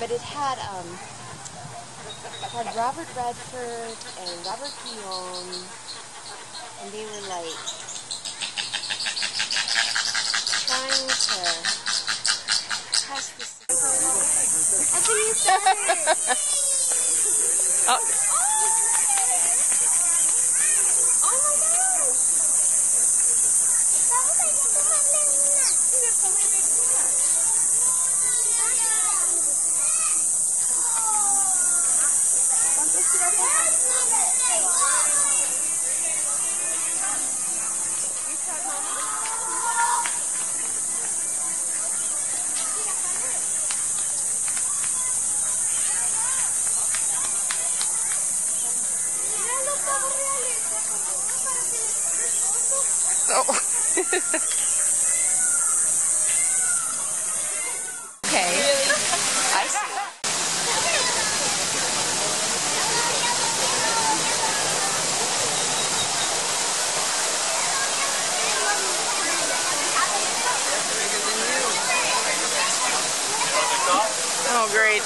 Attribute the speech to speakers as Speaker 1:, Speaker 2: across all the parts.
Speaker 1: but it had um, it had Robert Redford and Robert Guillaume, and they were like trying to test the.
Speaker 2: Oh, Oh. okay. I see. Oh, great.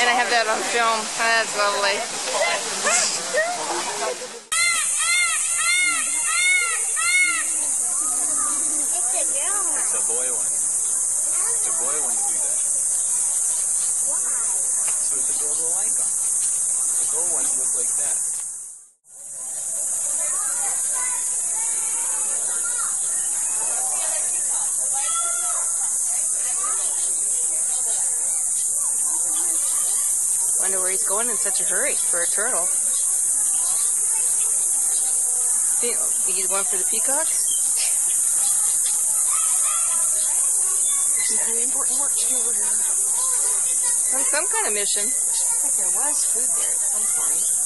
Speaker 2: And I have that on film. That's lovely.
Speaker 3: It's the boy ones. The boy ones do that. So the girls will like them. The girl ones look like that.
Speaker 2: Wonder where he's going in such a hurry for a turtle. Think think he's going for the peacock?
Speaker 1: Some very important work to do over here.
Speaker 2: On some kind of mission.
Speaker 1: Like there was food there at some point.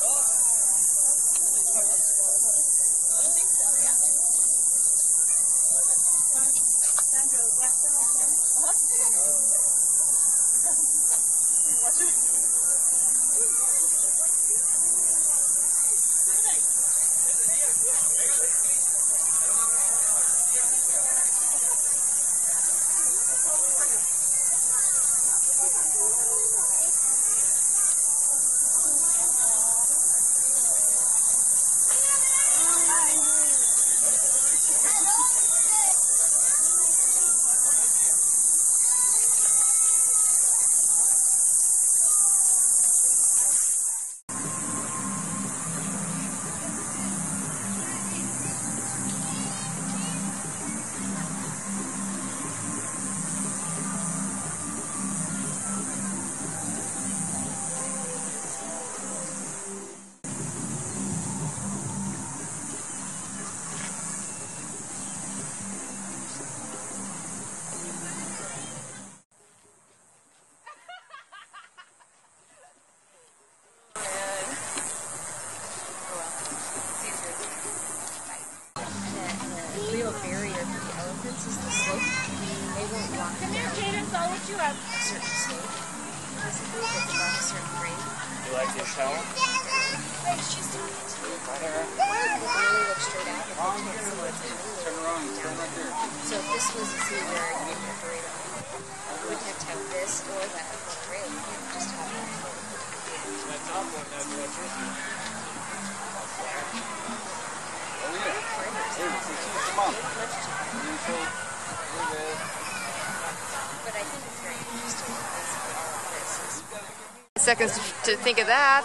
Speaker 1: The real barrier for the elephants is the slope. They won't walk down
Speaker 4: Cadence, I'll lift you up.
Speaker 1: a certain slope. Basically, if it's above a certain grade.
Speaker 3: You like this towel?
Speaker 1: Wait, she's talking to you. They can look straight out if they can't see what's in the
Speaker 3: Turn around. Turn right there.
Speaker 1: So if this was a zoo where you didn't have to worry you wouldn't have to have this or that on the rail. You just have that float.
Speaker 3: Oh
Speaker 2: Seconds to think of that.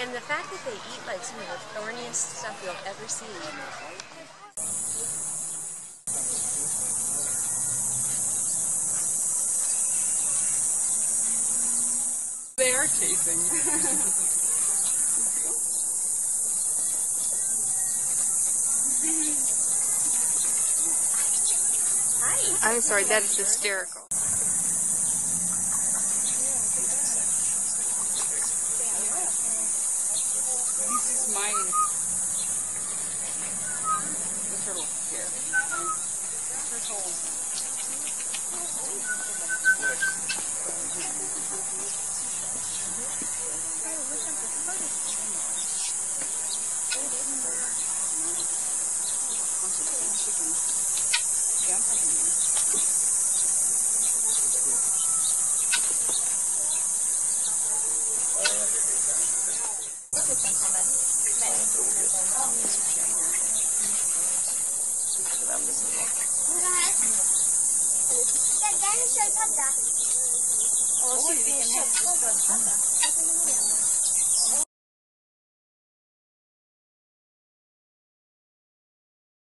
Speaker 1: And the fact that they eat like some of the thorniest stuff you'll ever see.
Speaker 4: They are chasing.
Speaker 2: I'm sorry, that is hysterical.
Speaker 4: This is mine. The turtle here. Turtle. 我刚睡着的。哦，那个穿的。